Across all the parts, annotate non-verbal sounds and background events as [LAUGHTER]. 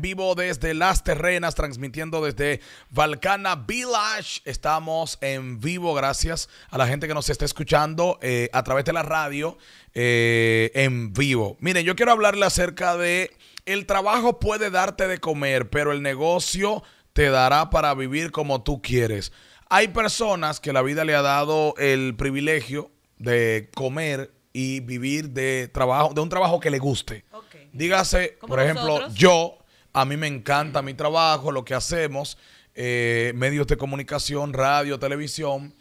en vivo desde Las Terrenas, transmitiendo desde Valcana Village. Estamos en vivo gracias a la gente que nos está escuchando eh, a través de la radio eh, en vivo. Miren, yo quiero hablarle acerca de el trabajo puede darte de comer, pero el negocio te dará para vivir como tú quieres. Hay personas que la vida le ha dado el privilegio de comer y vivir de trabajo, de un trabajo que le guste. Dígase, Como por ejemplo, yo, a mí me encanta mi trabajo, lo que hacemos, eh, medios de comunicación, radio, televisión.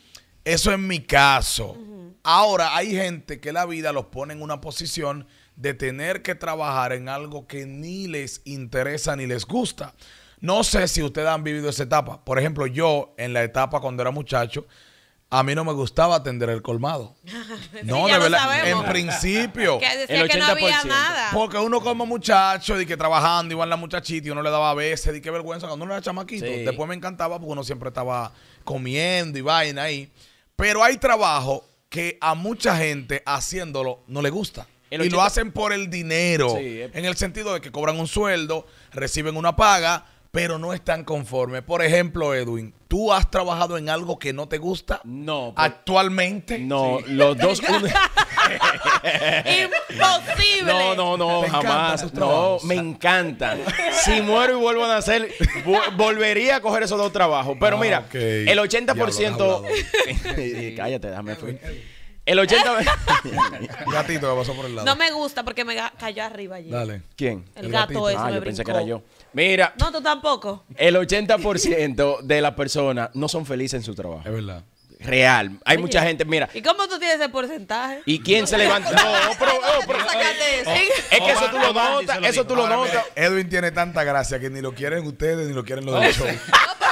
Eso es mi caso. Ahora, hay gente que la vida los pone en una posición de tener que trabajar en algo que ni les interesa ni les gusta. No sé si ustedes han vivido esa etapa. Por ejemplo, yo, en la etapa cuando era muchacho, a mí no me gustaba atender el colmado. [LAUGHS] No, de verdad. sabemos. En principio. [LAUGHS] Que decía El que no había 80%. nada. Porque uno como muchacho, y que trabajando, iban las muchachitas y uno le daba a veces, y qué vergüenza cuando uno era chamaquito. Sí. Después me encantaba porque uno siempre estaba comiendo y vaina ahí. Pero hay trabajo que a mucha gente haciéndolo no le gusta. El y lo 80 hacen por el dinero. Sí. En el sentido de que cobran un sueldo, reciben una paga, pero no están conformes. Por ejemplo, Edwin, ¿tú has trabajado en algo que no te gusta No, por- actualmente? no, los dos. [LAUGHS] un- Imposible. No, no, no, ¿Te encantan jamás. No, me encantan. Si muero y vuelvo a nacer, vo- volvería a coger esos dos trabajos. Pero Ah, mira, el 80%. Diablo, [LAUGHS] Cállate, déjame fui. El 80%. [LAUGHS] Gatito que pasó por el lado. No me gusta porque me ga- cayó arriba allí. Dale. ¿Quién? El, El gato gatito. ese Ah, me yo pensé que brincó. era yo. Mira, No, tú tampoco. el 80% de las personas no son felices en su trabajo. Es verdad. Real. Hay Oye. mucha gente, mira. ¿Y cómo tú tienes ese porcentaje? ¿Y quién se levanta? [LAUGHS] No, pero, oh, pero- Sácate eso. es que eso tú lo Omar, notas, se lo eso tú lo Ahora, notas. Edwin tiene tanta gracia que ni lo quieren ustedes ni lo quieren los del show.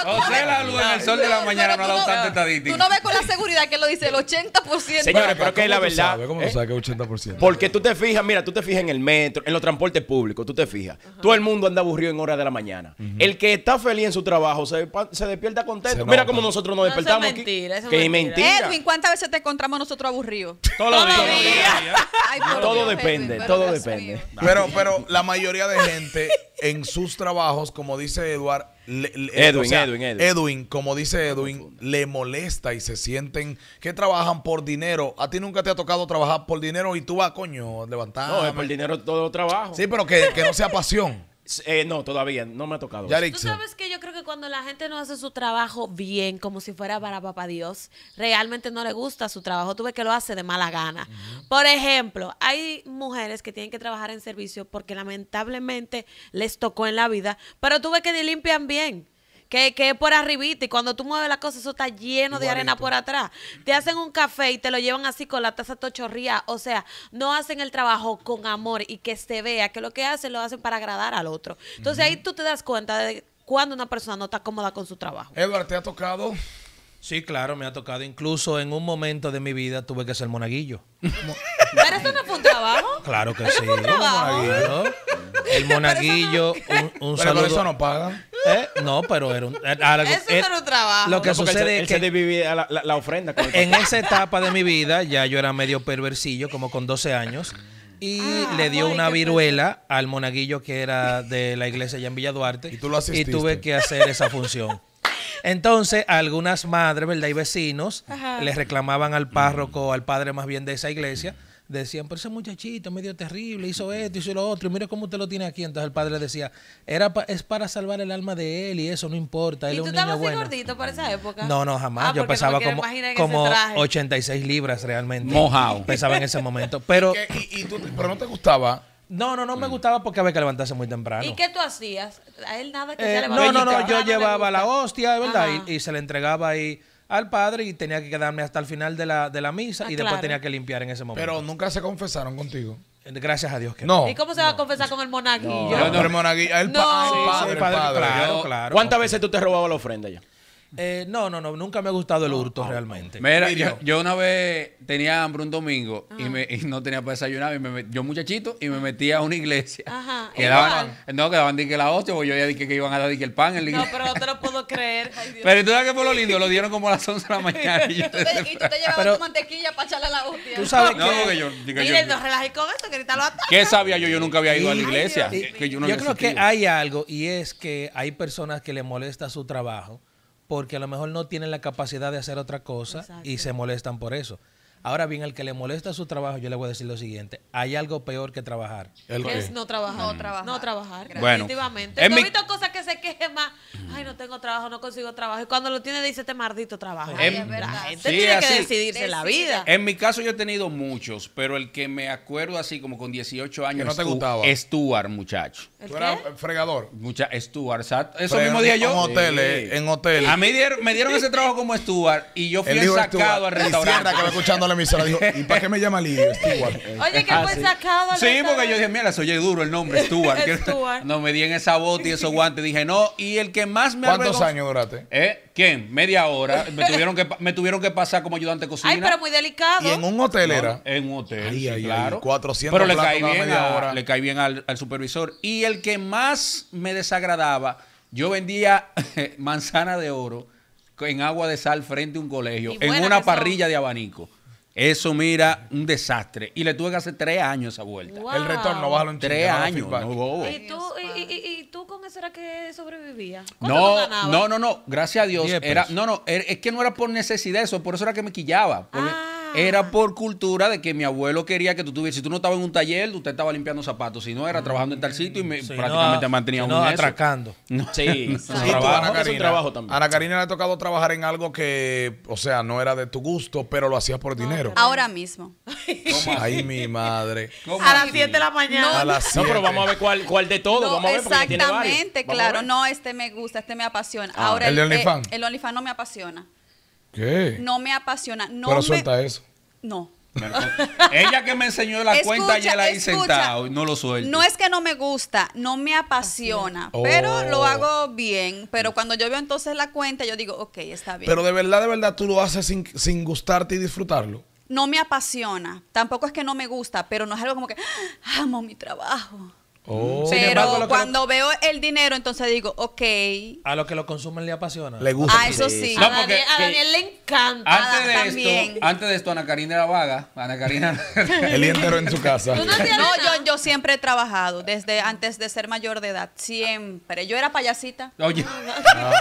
José la luz en el sol de la mañana no ha dado tanta Tú estadística. no ves con la seguridad que lo dice el 80%. Señores, pero que es la ¿Cómo tú verdad. sabes? ¿Cómo ¿eh? tú sabes que es 80%? Porque tú te fijas, mira, tú te fijas en el metro, en los transportes públicos, tú te fijas. Todo el mundo anda aburrido en horas de la mañana. El que está feliz en su trabajo se, se despierta contento. Se mira cómo nosotros nos No, eso es despertamos mentira, aquí. eso es que mentira. Edwin, ¿cuántas veces te encontramos nosotros aburridos? Todos los días. [LAUGHS] Todo depende, todo depende. Pero, pero la mayoría de gente en sus trabajos, como dice Eduard, le- le- Edwin, Edwin, Edwin. como dice Edwin, le molesta y se sienten que trabajan por dinero. A ti nunca te ha tocado trabajar por dinero y tú vas, coño, levantar. No, es por el dinero todo trabajo. Sí, pero que, que no sea pasión. [LAUGHS] Eh, no, todavía no me ha tocado. Ya. Tú sabes que cuando la gente no hace su trabajo bien, como si fuera para papá Dios, realmente no le gusta su trabajo. Tú ves que lo hace de mala gana. Por ejemplo, hay mujeres que tienen que trabajar en servicio porque lamentablemente les tocó en la vida, pero tú ves que ni limpian bien. Que, que es por arribita y cuando tú mueves la cosa eso está lleno de arena por atrás. Te hacen un café y te lo llevan así con la taza tochorría. O sea, no hacen el trabajo con amor y que se vea que lo que hacen lo hacen para agradar al otro. Entonces ahí tú te das cuenta de cuando una persona no está cómoda con su trabajo. Edward, ¿te ha tocado? Sí, claro, me ha tocado. Incluso en un momento de mi vida tuve que ser monaguillo. Pero eso no fue un trabajo. Claro que sí. trabajo. Claro. El monaguillo, un, un Pero saludo. eso no pagan. ¿Eh? No, pero era un. era algo- Eso no era un trabajo. Lo que No, él sucede es él que se dividía la, la- la ofrenda. con el en esa etapa de mi vida ya yo era medio perversillo, como con 12 años. Y Ah, le dio ay, una viruela al monaguillo que era de la iglesia allá en Villa Duarte. [LAUGHS] Y tú lo asististe. tuve que hacer esa función. Entonces, algunas madres, ¿verdad? Y vecinos le reclamaban al párroco, al padre más bien de esa iglesia, decían, pero ese muchachito es medio terrible, hizo esto, hizo lo otro, y mire cómo usted lo tiene aquí. Entonces el padre decía, Era pa- es para salvar el alma de él y eso no importa, él ¿Y es tú un niño estabas así bueno. gordito para esa época? No, no, jamás. Ah, Yo pesaba como, como ese traje. 86 libras realmente. Mojao. Pesaba en ese momento. Pero. Y, y tú, pero no te gustaba. no, no, no me gustaba porque había que levantarse muy temprano. ¿Y qué tú hacías? A él nada que Eh, se levantaba no, no, no, yo le llevaba la hostia, ¿verdad? Y, y se le entregaba ahí al padre y tenía que quedarme hasta el final de la, de la misa Ah, y después tenía que limpiar en ese momento. Pero nunca se confesaron contigo. Gracias a Dios que No. ¿Y cómo se va a confesar con el monaguillo? No, pero monaguillo, el, pa- No. el Sí, padre, Sí, el padre, padre. claro, claro. ¿Cuántas veces tú te robabas la ofrenda ya? Eh, no, no, no, nunca me ha gustado el hurto realmente. Mira, yo, yo una vez tenía hambre un domingo y, me, y no tenía para desayunar. Y me, met- yo muchachito y me metí a una iglesia. Ajá, Que daban, igual. no, que daban di que la hostia, porque yo ya dije que iban a dar di que el pan en la No, pero no te lo puedo creer. Pero tú sabes que fue lo lindo, lo dieron como a las 11 de la mañana. Y yo Tú te- y tú te llevabas Pero- tu mantequilla para echarle a la hostia. Tú sabes No, que... porque yo, digo, yo- Mire, no relajes con eso, que ahorita lo ataca. ¿Qué sabía yo? Yo nunca había ido a la iglesia. Que yo no yo creo que hay algo y es que hay personas que le molesta su trabajo porque a lo mejor no tienen la capacidad de hacer otra cosa y se molestan por eso. Ahora bien, al que le molesta su trabajo, yo le voy a decir lo siguiente. Hay algo peor que trabajar. ¿El Que qué? es no trabajar. No trabajar. No trabajar. Bueno, definitivamente. en Yo mi- he visto cosas que se quejen más. Ay, no tengo trabajo, no consigo trabajo. Y cuando lo tiene, dice este maldito trabajo. Ay, es verdad. La gente Sí, tiene que decidirse la vida. En mi caso yo he tenido muchos, pero el que me acuerdo así como con 18 años Que no te gustaba. Stuart, muchacho. ¿El Tú eras qué? fregador. Mucha, Stuart, exacto. Eso mismo dije yo. En hoteles, en hotel. A mí dieron- me dieron ese trabajo como Stuart y yo fui sacado al Stuart. Restaurante. que va escuchando la emisora, dijo, ¿y para qué me llama Lirio? Stewart. [LAUGHS] Oye, que Ah, fue sí. sacado al Sí, porque yo dije, mira, se oye duro el nombre, Stuart. Stuart. [LAUGHS] No, me di en esa bota y esos guantes. Dije, no, y el que más me ¿Cuántos avergonzó- años duraste? ¿Eh? ¿Quién? Media hora. Me tuvieron que, me tuvieron que pasar como ayudante de cocina. Ay, pero muy delicado. Y en un hotel era. En un hotel, Ay, sí, ay, ay, claro. 400 Pero le caí bien, media a- hora. le caí bien al, al supervisor. Y el que más me desagradaba, yo vendía [LAUGHS] manzana de oro en agua de sal frente a un colegio, en una son. parrilla de abanico. Eso, mira, un desastre. Y le tuve que hacer tres años esa vuelta. Wow. El retorno, bájalo un Tres años, no bobo. ¿Y tú, y, y- y tú con eso era que sobrevivías? ¿Cuánto tú No, no, no, no, gracias a Dios. Era, no, no, era- es que no era por necesidad eso, por eso era que me quillaba. Ah. Era por cultura de que mi abuelo quería que tú tuvieras, si tú no estabas en un taller, usted estaba limpiando zapatos, si no era trabajando en tal sitio y me, Si prácticamente no, mantenía si no, eso. atracando. No. Sí, [LAUGHS] tú, un Ana un Karina. trabajo también. Ana Karina le ha tocado trabajar en algo que, o sea, no era de tu gusto, pero lo hacías por dinero. Ahora mismo. Ay, mi madre. ¿Cómo A las así? 7 de la mañana. A las No, pero vamos a ver cuál, cuál de todo. No, vamos a ver porque tiene varios. exactamente, claro. ver. No, este me gusta, este me apasiona. Ah, Ahora ¿el de eh, OnlyFans? el OnlyFans no me apasiona. ¿Qué? No me apasiona. No pero me- suelta eso. No. Ella que me enseñó la cuenta ayer ahí escucha, sentado y no lo suelto. No es que no me gusta, no me apasiona, Oh. pero lo hago bien. Pero cuando yo veo entonces la cuenta, yo digo, ok, está bien. Pero de verdad, de verdad, tú lo haces sin, sin gustarte y disfrutarlo. no me apasiona. Tampoco es que no me gusta, pero no es algo como que "Ah, amo mi trabajo. Oh. Pero embargo, lo que cuando veo el dinero, entonces digo, ok. A lo que lo consumen le apasiona. Le gusta. Ah, eso sí. A, No, Daniel, porque- a que- Daniel le encanta. Antes de también. esto, antes de esto, Ana Karina era vaga. Ana Karina. [LAUGHS] El día entero en su casa. No yo, yo siempre he trabajado desde antes de ser mayor de edad. Siempre. Yo era payasita. Oye,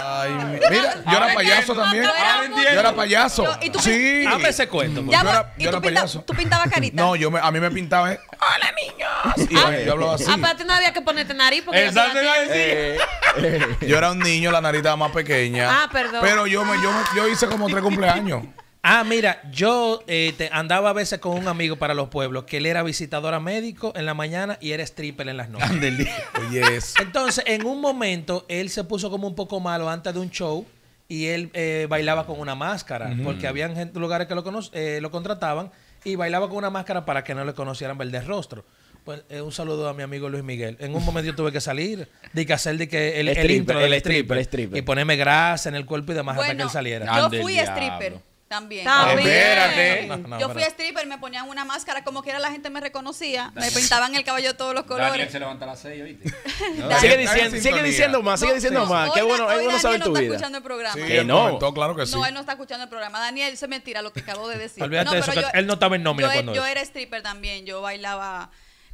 Ay, mi- mira, yo era payaso también. Yo era payaso. Yo- ¿y tú- Sí. Hazme ese cuento. Yo era- ¿Y yo tú, era pinta- payaso. tú pintabas [LAUGHS] carita? No, yo me, a mí me pintaba. eh, Hola, niños. [LAUGHS] Y yo hablaba así. Ti no había que ponerte nariz porque Exacto, tienes. decir. Yo era un niño, la nariz estaba más pequeña. Ah, perdón. Pero yo, me, yo, me- yo hice como tres cumpleaños. Ah, mira, yo eh, te- andaba a veces con un amigo para los pueblos que él era visitadora médico en la mañana y era stripper en las noches. [LAUGHS] Oye, eso. Entonces, en un momento, él se puso como un poco malo antes de un show y él eh, bailaba con una máscara, porque habían gente, lugares que lo, cono- eh, lo contrataban y bailaba con una máscara para que no le conocieran ver de rostro. Pues eh, un saludo a mi amigo Luis Miguel. En un momento yo tuve que salir, de que hacer de que el, el Stripper, intro del el stripper, stripper, stripper. y ponerme grasa en el cuerpo y demás hasta que Bueno, él saliera. yo Ande fui stripper también. También. Espérate. No, no, yo fui stripper, me ponían una máscara, como quiera la gente me reconocía, me pintaban el cabello de todos los Daniel colores. se levanta a las 6, ¿oíste? [LAUGHS] Daniel- Sigue diciendo, sigue diciendo más, sigue diciendo más. Qué Hoy bueno, Na- es bueno saber Daniel tu no está vida. escuchando el programa. Sí, Que él no. comentó, claro que sí. No, él no está escuchando el programa. Daniel, eso es mentira lo que acabo de decir. Olvídate no, de eso, pero que él no estaba en nómina yo, cuando yo era stripper también. Yo bailaba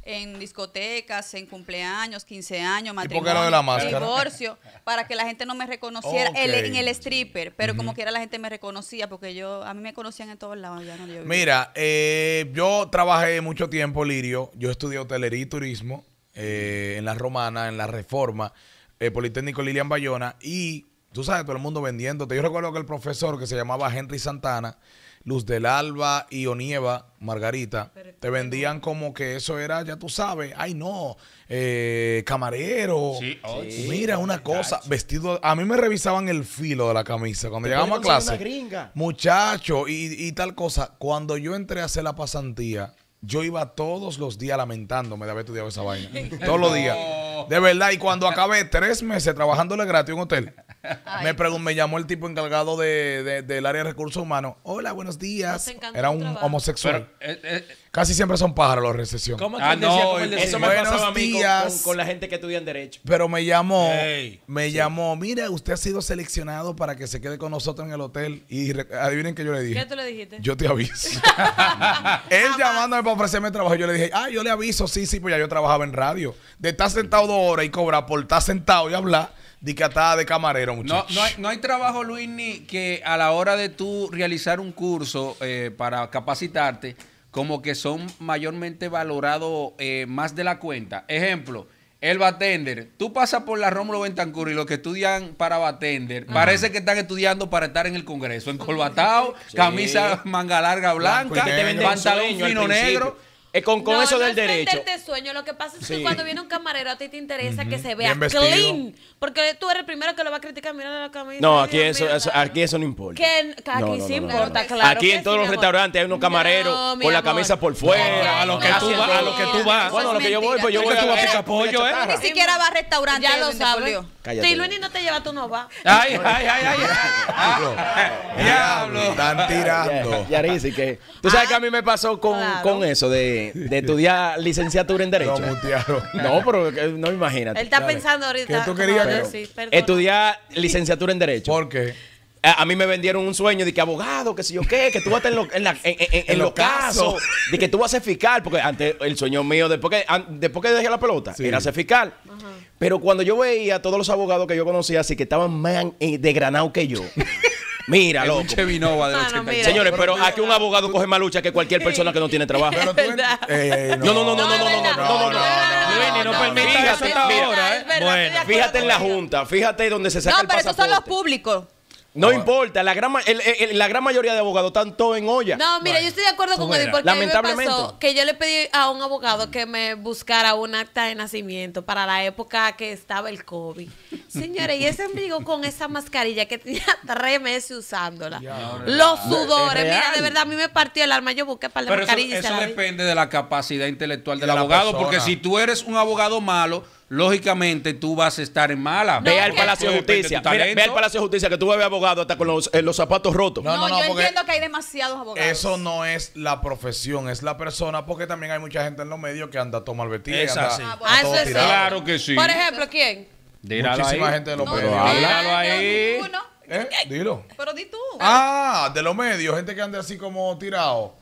en discotecas, en cumpleaños, 15 años, matrimonio, de la divorcio, para que la gente no me reconociera el- en el stripper, pero como quiera la gente me reconocía porque yo a mí me conocían en todos lados. Ya no, yo- Mira, eh, yo trabajé mucho tiempo, Lirio. Yo estudié hotelería y turismo eh, en la Romana, en la Reforma, eh, Politécnico Lilian Bayona. Y tú sabes, todo el mundo vendiéndote. Yo recuerdo que el profesor que se llamaba Henry Santana, Luz del Alba y Onieva, Margarita, te vendían como que eso era, ya tú sabes, ay no, eh, camarero. Sí, oh, sí. Mira, una cosa, vestido. A mí me revisaban el filo de la camisa cuando llegamos a clase. Muchacho, y, y tal cosa. Cuando yo entré a hacer la pasantía, yo iba todos los días lamentándome de haber estudiado esa vaina. [LAUGHS] todos los días. De verdad. Y cuando acabé tres meses trabajándole gratis en un hotel, Me, pregun- me llamó el tipo encargado de, de- del área de recursos humanos. Hola, buenos días. Era un trabajo. homosexual. Pero, eh, eh, Casi siempre son pájaros los de recesión. ¿Cómo que Ah, él decía? no, ¿Cómo? Eso me Buenos pasaba a mí con, días. con- con la gente que estudia en Derecho. Pero me llamó, me llamó, mira, usted ha sido seleccionado para que se quede con nosotros en el hotel. Y adivinen que yo le dije. ¿Qué tú le dijiste? Yo te aviso. [LAUGHS] Él llamándome para ofrecerme trabajo, yo le dije, ah, yo le aviso, sí, sí, pues ya yo trabajaba en radio. De estar sentado dos horas y cobrar por estar sentado y hablar, di que estaba de camarero, no, muchacho. no, hay, no hay trabajo, Luis, ni que a la hora de tú realizar un curso eh, para capacitarte, como que son mayormente valorados eh, más de la cuenta. Ejemplo, el bartender. Tú pasas por la Rómulo Bentancur y los que estudian para bartender, parece que están estudiando para estar en el Congreso. Encolbatado, camisa manga larga blanca, pantalón fino principio. negro. Eh, con con No, eso no del es derecho. venderte sueño. Lo que pasa es que Sí. cuando viene un camarero a ti te interesa que se vea clean. Porque tú eres el primero que lo va a criticar. Mira la camisa. No, aquí Dios eso, mío, eso- aquí eso no importa. Que que aquí No, no, sí no, no, importa, no. claro. Aquí en todos sí, los restaurantes hay unos camareros con la camisa por fuera. a lo que tú vas, a lo que tú vas. Bueno, lo que yo voy, pues yo voy a picar pollo, ¿eh? Ni siquiera va a restaurante. Ya lo sabes. Si Luis no te lleva, tú no vas. Ay, ay, ay, ay. Ah, Diablo. Están tirando. Yarisi, que tú sabes que a mí me pasó con eso de, [LAUGHS] de estudiar licenciatura en derecho. mutearon. No, pero no imagínate. Él está Dale. pensando ahorita. ¿Qué tú querías? Pero-. Estudiar licenciatura en derecho. ¿Por qué? A, a mí me vendieron un sueño de que abogado, que si yo qué, que tú vas a estar en, lo- en, la- en- en- en [LAUGHS] En los casos. casos, de que tú vas a ser fiscal, porque antes el sueño mío, después que, an- después que dejé la pelota, Sí. era ser fiscal. Pero cuando yo veía a todos los abogados que yo conocía, así que estaban más eh, desgranados que yo. [LAUGHS] Mira, loco. un Chevy Nova del Ah, no, 80. mira. Señores, pero aquí un abogado coge más lucha que cualquier persona que no tiene trabajo. Eh, No, no, no, no, no, no, no, no, no, no, no. Permita Fíjate, eso hasta mira, ahora, ¿eh? Bueno. Fíjate en la junta, fíjate donde se saca No, el pero esos son los públicos. No importa, la gran, ma- el- el- la gran mayoría de abogados están todos en olla. No, mira, yo estoy de acuerdo con verás. porque a mí me Lamentablemente. pasó que yo le pedí a un abogado que me buscara un acta de nacimiento para la época que estaba el COVID. [LAUGHS] Señores, y ese amigo con esa mascarilla que tenía [LAUGHS] tres meses usándola. Los sudores, Es mira, de verdad, a mí me partió el alma. Yo busqué para la Pero eso, mascarilla y se eso la di. depende de la capacidad intelectual del de abogado, persona. porque si tú eres un abogado malo, lógicamente tú vas a estar en mala. Ve al Palacio de Justicia. tu Mira, ve al Palacio de Justicia que tú ves abogado hasta con los, eh, los zapatos rotos. No, No, no, no, yo entiendo que hay demasiados abogados. Eso no es la profesión, es la persona, porque también hay mucha gente en los medios que anda a tomar vestido. Es así. Ah, Ah, eso es tirado. Claro que sí. Por ejemplo, ¿quién? Díralo Muchísima ahí. gente de los No, medios. no, háblalo ahí. ¿no? ¿Eh? Dilo. Pero di tú. Ah, de los medios, gente que anda así como tirado.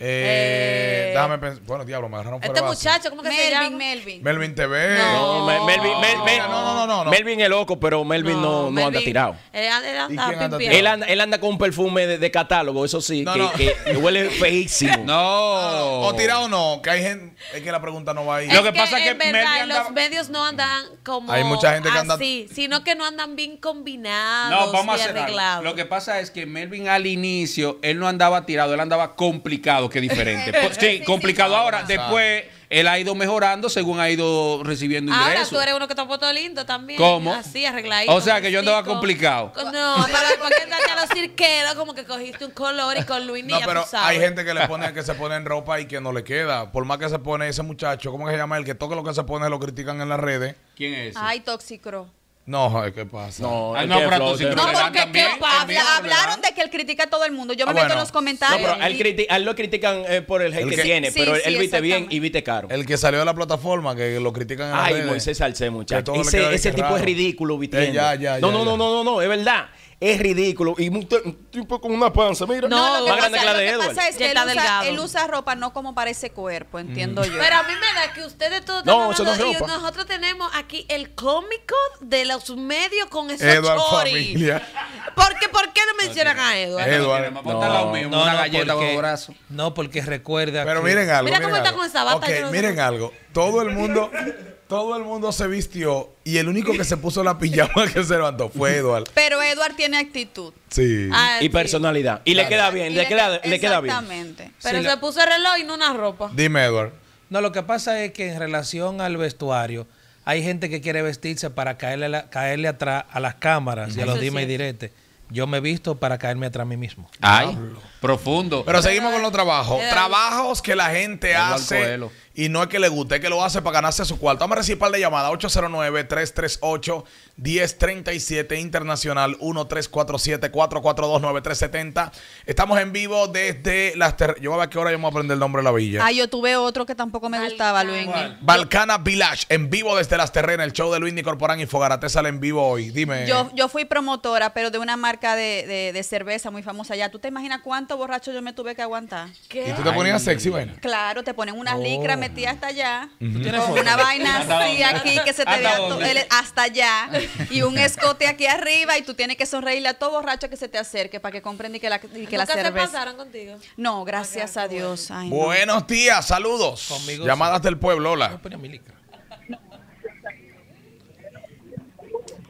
Eh, Eh. déjame pensar. Bueno, diablo, me agarraron fuera Este base. muchacho, ¿cómo que se llama? Melvin, Melvin. Melvin TV. No, Mel- Melvin, Mel- Mel- no, no, no, no, no. Melvin es loco, pero Melvin no, no anda Melvin- tirado. Él, anda- él ¿Y anda quién anda pimpeado. Él anda, él anda con un perfume de, de catálogo, eso sí, No, que, no. que- que huele feísimo. [LAUGHS] No. O tirado no, que hay gente. Es que la pregunta no va ahí. Lo que pasa es que verdad, Melvin los medios no andan como Hay mucha gente que anda- así, sino que no andan bien combinados No, vamos a y hacer algo. arreglados. Lo que pasa es que Melvin al inicio, él no andaba tirado, él andaba complicado, que diferente. Pues, sí, Sí, complicado sí, ahora. Después, él ha ido mejorando según ha ido recibiendo Ahora ingresos. tú eres uno que ha puesto lindo también. ¿Cómo? Así, arregladito. O sea, que yo andaba complicado. No, pero porque andaste a los cirqueros como que cogiste un color y con Luis No, pero tú sabes. hay gente que le pone que se pone en ropa y que no le queda. Por más que se pone ese muchacho, ¿cómo que se llama? El que toque lo que se pone lo critican en las redes. ¿Quién es ese? Ay, tóxico. No, ¿qué pasa? No, él no, pero tú sí No, No, porque también, no hablaron de que él critica a todo el mundo. Yo me Ah, meto bueno. en los No, comentarios. pero a él, criti- él lo critican eh, por el hate El que, que- tiene, Sí, pero sí, él viste bien y viste caro. El que salió de la plataforma, que lo critican en Ay. Moisés Salcé, Que muchacho. todo le Ese, ese tipo raro. es ridículo. Eh, ya, ya, no, ya, no, ya. no, no, no, no, es verdad. Es ridículo. Y un, un tipo con una panza, mira. No, lo que más grande pasa- que la lo de que Edward. pasa es que él usa, él usa ropa no como para ese cuerpo, entiendo yo. Pero a mí me da que ustedes todos No, eso no es ropa. nosotros tenemos aquí el cómico de los medios con esos Edward choris. Familia. ¿Por qué, ¿Por qué no mencionan a Edward? Edward. Mío, una galleta con porque, brazos. no, porque recuerda Pero que- miren algo. Mira miren cómo está algo. con esa bata, no miren algo. Todo el mundo, todo el mundo se vistió y el único que se puso la pijama [LAUGHS] que se levantó fue Eduard. Pero Edward tiene actitud. Sí. Ah, Y sí. personalidad. Y le queda bien, le queda, le queda bien. Exactamente. Pero Sí, se la- puso el reloj y no una ropa. Dime, Eduard. No, lo que pasa es que en relación al vestuario, hay gente que quiere vestirse para caerle, la- caerle atrás a las cámaras y a los es dime y diretes. Yo me he visto para caerme atrás a mí mismo. Ay, profundo. Pero seguimos con los trabajos. Trabajos que la gente hace. Y no es que le guste, es que lo hace para ganarse su cuarto. Vamos a recibir par de llamadas. 809-338-1037 Internacional 1347-442-9370. Estamos en vivo desde las... ter- Yo voy a ver qué hora yo me voy a aprender el nombre de la villa. Ah, yo tuve otro que tampoco me gustaba, Luis. Balcana Village, en vivo desde Las Terrenas, el show de Luis Corporán y Fogarate sale en vivo hoy. Dime. Yo, yo fui promotora, pero de una marca de, de- de cerveza muy famosa allá. ¿Tú te imaginas cuánto borracho yo me tuve que aguantar? ¿Y tú te ponías sexy, bueno? Claro, te ponen unas licras metidas hasta allá, con foto? una vaina ¿Hasta así aquí que se te ¿Hasta vea el- hasta allá y un [LAUGHS] escote aquí arriba y tú tienes que sonreírle a todo borracho que se te acerque para que comprenda y que la, y que la ¿Nunca se cerveza. pasaron contigo? No, gracias a Dios. Ay, no. Buenos días, saludos. Conmigo Llamadas sí. del pueblo, Yo hola. ponía mi licra.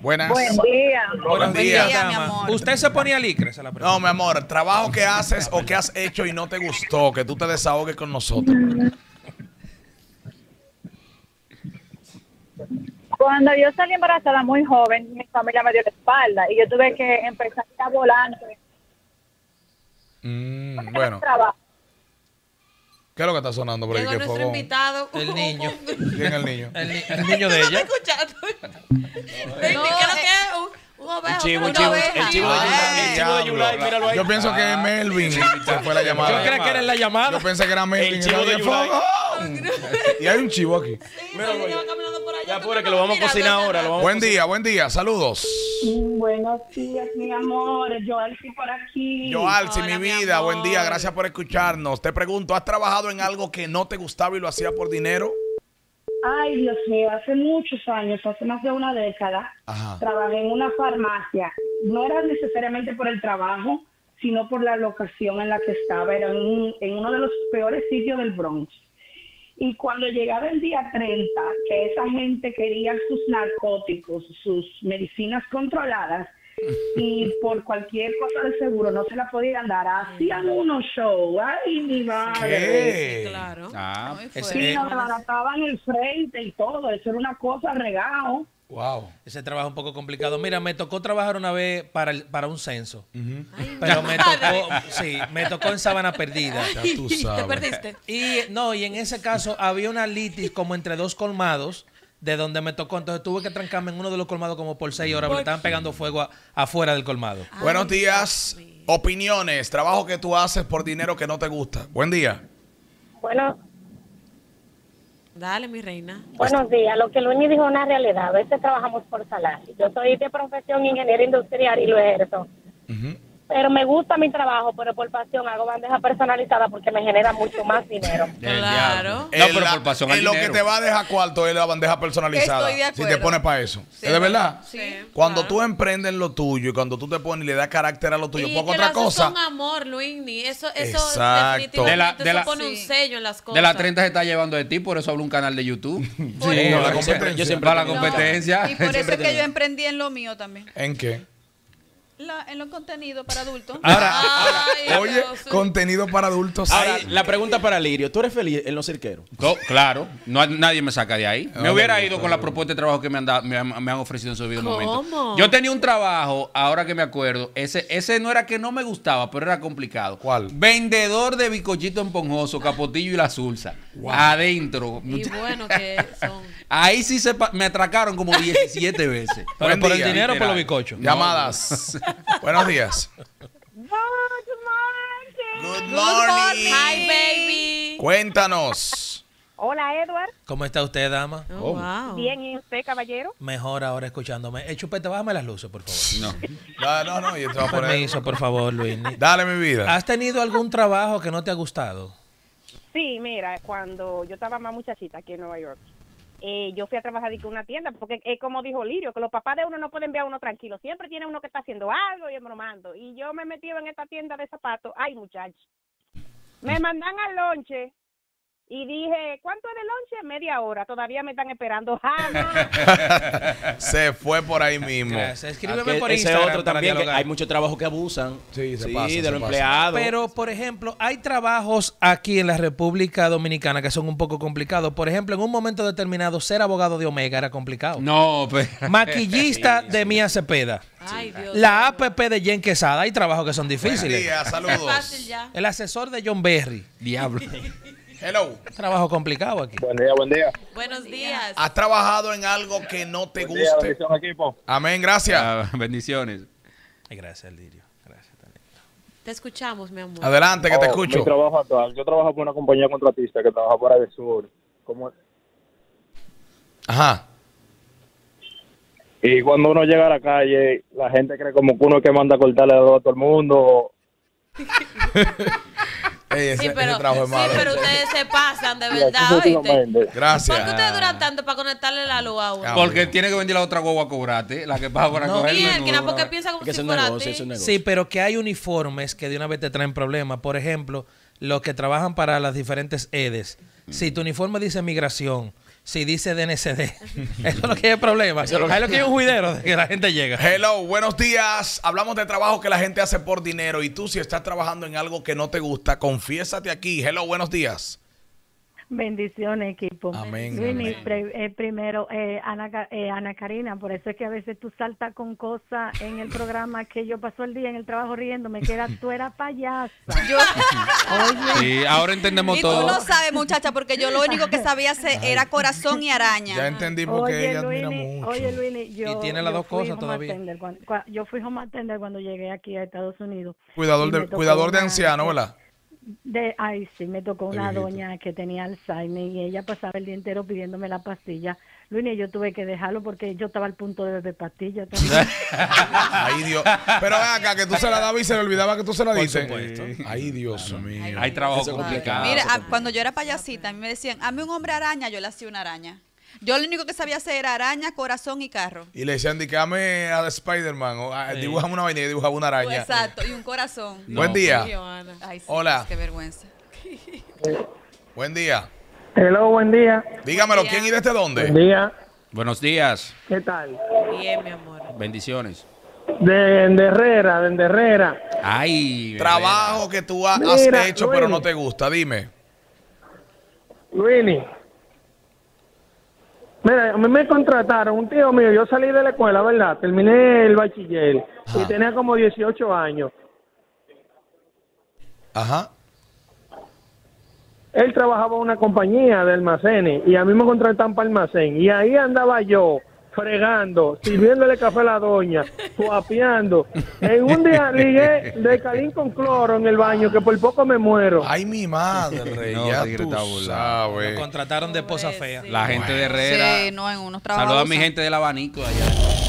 Buenas. Buen día. Buenos Buen días. día, mi amor. ¿Usted se ponía licra? Esa la pregunta. No, mi amor, trabajo que haces o que has hecho y no te gustó, que tú te desahogues con nosotros. Cuando yo salí embarazada muy joven, mi familia me dio la espalda y yo tuve que empezar a volante. Mm, bueno. ¿qué es lo que está sonando por ahí? Llegó ¿Qué nuestro fogón? invitado. El niño. [LAUGHS] ¿Quién es el niño? El, ni- el niño de [LAUGHS] ¿No ella. escuchando? [LAUGHS] No, ¿Qué es lo que El chivo, el chivo, el chivo de Yulai, míralo ahí. Yo pienso que es Melvin. Fue la Yo llamada. creía que era la llamada. Yo pensé que era Melvin. El chivo de fogón. Y hay un chivo aquí. Allá. Ya apura que lo vamos a cocinar ahora. Lo vamos Buen día, buen día. Saludos. Buenos días, mi amor. Yo Alci por aquí. Yo, Alci, mi vida, buen día, gracias por escucharnos. Te pregunto, ¿has trabajado en algo que no te gustaba y lo hacía por dinero? Ay, Dios mío, hace muchos años, hace más de una década, Ajá. trabajé en una farmacia. No era necesariamente por el trabajo, sino por la locación en la que estaba. Era en uno de los peores sitios del Bronx. Y cuando llegaba el día 30, que esa gente quería sus narcóticos, sus medicinas controladas, y por cualquier cosa de seguro no se la podían dar, hacían unos shows. Ay, mi madre. ¿Qué? Claro. Ah. Sí, nos desbarataban el frente y todo. Eso era una cosa regado. Wow. Ese trabajo es un poco complicado. Mira, me tocó trabajar una vez para, el- para un censo. Ay, [LAUGHS] Pero me tocó, sí, me tocó en Sabana Perdida. Ya tú [LAUGHS] Te sabes. perdiste. Y no, y en ese caso había una litis como entre dos colmados de donde me tocó. Entonces tuve que trancarme en uno de los colmados como por seis horas porque estaban pegando fuego a- afuera del colmado. Buenos días. Opiniones, trabajo que tú haces por dinero que no te gusta. Buen día. Bueno, Dale, mi reina. buenos días. Lo que Luis dijo es una realidad. A veces trabajamos por salario. Yo soy de profesión ingeniero industrial y lo ejerzo. Pero me gusta mi trabajo, pero por pasión hago bandeja personalizada porque me genera mucho más dinero. [LAUGHS] Claro. No, pero por pasión en lo que te va a dejar cuarto es la bandeja personalizada. Estoy de si te pones para eso. Sí, ¿Es de verdad? Sí. Cuando claro. tú emprendes lo tuyo y cuando tú te pones y le das carácter a lo tuyo, Y poco que otra cosa. con amor, Luini. Eso, eso Exacto. definitivamente De la- de eso la- pone un sello en las cosas. De la 30 se está llevando de ti, por eso hablo un canal de YouTube. Sí, Sí, no, la yo siempre- competencia. [LAUGHS] yo siempre Para la competencia. Y por eso es que yo emprendí en lo mío también. ¿En qué? La- en los contenidos para adultos. [LAUGHS] Ahora, Ay, oye, Dios. contenido para adultos. Ahora, la pregunta para Lirio. ¿Tú eres feliz en los cirqueros? No, claro, no, nadie me saca de ahí. Me hubiera ido con la propuesta de trabajo que me han, dado, me, han, me han ofrecido en su debido momento. ¿Cómo? Yo tenía un trabajo, ahora que me acuerdo, ese, ese no era que no me gustaba, pero era complicado. ¿Cuál? Vendedor de bicochito emponjoso, capotillo y la sulsa. Adentro. Y bueno que son. [LAUGHS] Ahí sí se me atracaron como 17 veces. Pero por día. el dinero o por los bicochos. Llamadas. [LAUGHS] Buenos días. Good morning. Hi, baby. Cuéntanos. Hola, Edward. ¿Cómo está usted, dama? Oh, wow. Bien, ¿y usted, caballero? Mejor ahora escuchándome. Eh, Chupete, bájame las luces, por favor. No. No, no, no. yo te voy a poner- Permiso, por favor, Luis. [LAUGHS] Dale mi vida. ¿Has tenido algún trabajo que no te ha gustado? Sí, mira, cuando yo estaba más muchachita aquí en Nueva York, eh, yo fui a trabajar en una tienda, porque es como dijo Lirio, que los papás de uno no pueden ver a uno tranquilo. Siempre tiene uno que está haciendo algo y bromando. Y yo me metí en esta tienda de zapatos. Ay, muchachos. Me mandan al lonche y dije, ¿cuánto es de lonche? Media hora. Todavía me están esperando. [LAUGHS] Jamás. Se fue por ahí mismo. Gracias. Escríbeme Aquel- por ese Instagram otro también, que hay muchos trabajos que abusan. Sí, se pasa, se de los pasa. empleados. Pero, por ejemplo, hay trabajos aquí en la República Dominicana que son un poco complicados. Por ejemplo, en un momento determinado, ser abogado de Omega era complicado. No, pero. Maquillista [LAUGHS] de Mía Cepeda. Ay, Dios. La APP de Jen Quesada. Hay trabajos que son Buenos difíciles. días, saludos. fácil ya. El asesor de John Berry. Diablo. [LAUGHS] Hello. Trabajo complicado aquí. Buen día, buen día. Buenos días. ¿Has trabajado en algo que no te Buen día, guste? bendición, equipo. Amén, gracias. Ah, bendiciones. Ay, Gracias, Lirio. Gracias, Tanito. Te escuchamos, mi amor. Adelante, que te Oh, escucho. Mi trabajo actual. Yo trabajo por una compañía contratista que trabaja por ahí del sur. Como- Ajá. Y cuando uno llega a la calle, la gente cree como que uno es que manda a cortarle el dedo a todo el mundo. [LAUGHS] Ey, ese, Sí, pero, ese trabajo es sí, malo. pero ustedes se pasan de verdad. Gracias. ¿Por qué ustedes duran tanto para conectarle la luz a uno? Porque tiene que vender la otra guagua a cobrarte, la que paga para No. coger el menudo, porque ¿no? piensa como Que es si un fuera a negocio, ti. es un negocio. Sí, pero que hay uniformes que de una vez te traen problemas. Por ejemplo, los que trabajan para las diferentes EDES. Si tu uniforme dice migración, si dice DNCD, [LAUGHS] eso es lo que es problema. Ahí lo que hay un juidero de que la gente llega. Hello, buenos días. Hablamos de trabajo que la gente hace por dinero y tú si estás trabajando en algo que no te gusta, confiésate aquí. Hello, buenos días. Bendiciones, equipo. Amén, pre- eh, primero, eh, Ana, eh, Ana Karina, por eso es que a veces tú saltas con cosas en el programa que yo paso el día en el trabajo riéndome, que era, tú eras payasa. [LAUGHS] Yo, Sí, ahora entendemos y tú todo. lo sabes, muchacha, porque yo lo único que sabía hacer era corazón y araña. Ya entendí por qué Oye, ella admira Luini, mucho. oye, Luini, yo, Y tiene las dos cosas todavía. cuando- yo fui home attender cuando llegué aquí a Estados Unidos. Cuidador me de, cuidador de ancianos, ¿verdad? De, ay, sí, me tocó una doña que tenía Alzheimer y ella pasaba el día entero pidiéndome la pastilla. Luini, yo tuve que dejarlo porque yo estaba al punto de beber pastillas también. [LAUGHS] Ay, Dios. Pero ven acá, que tú se la dabas y se le olvidaba que tú se la Por diste. supuesto. Ay, Dios mío. Hay trabajo complicado. Mira, a- cuando yo era payasita, a mí me decían, hazme un hombre araña, yo le hacía una araña. Yo lo único que sabía hacer era araña, corazón y carro. Y le decían, dicame a Spider-Man, o a- dibújame una vaina y dibujaba una araña. Exacto, y un corazón. [LAUGHS] Buen día. Ay, sí, Hola. Qué vergüenza. [LAUGHS] Buen día. Hello, buen día. Dígamelo, día. ¿quién y desde Buen dónde? día. Buenos días. ¿Qué tal? Bien, mi amor. Bendiciones. De, de Herrera, de Herrera. Ay, Trabajo que tú ha- Mira, has hecho pero no te gusta, dime. Luini. Mira, a mí me contrataron, un tío mío, yo salí de la escuela, ¿verdad? Terminé el bachiller y tenía como 18 años. Ajá. Él trabajaba en una compañía de almacenes y a mí me contrataron para almacén. Y ahí andaba yo, fregando, sirviéndole café a la doña, suapeando. En un día ligué de calín con cloro en el baño, que por poco me muero. Ay, mi madre, No, ya tú burlado. Lo sabes. contrataron de esposa fea. La gente de Herrera. Sí, no, en unos trabajos. Saludos a mi gente del abanico allá.